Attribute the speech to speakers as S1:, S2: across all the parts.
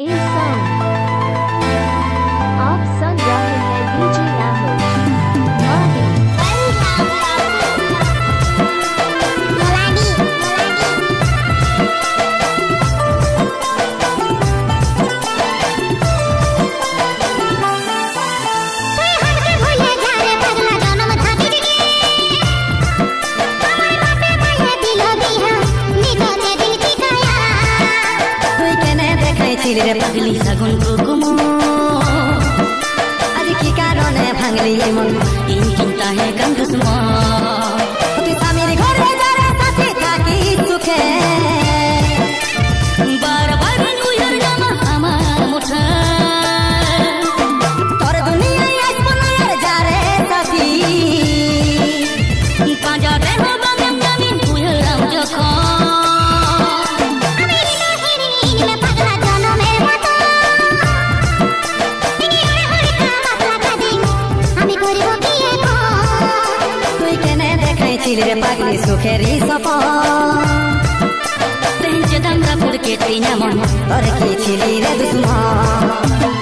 S1: Inside.
S2: ছিলিৰে
S3: পাগলি চাগুন কুকুম
S2: আজি কি কাৰণে ভাঙলি মন
S3: ই চিন্তাহে কান্দুচ মন
S2: पागली रे पागली सुखेरी सपा
S3: तेंजे दंगा पुर के तीन मन।
S2: और के छिली रे दुश्मन।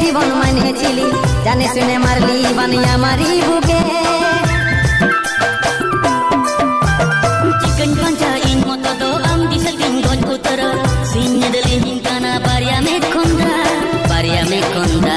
S2: জীবন মানেছিলি জানে শুনে মারলি বানি আমারই বুকে।
S3: চিকন কঞ্চা ইন মতো তো আম দিশল কেন গন উতর মে খন্দা।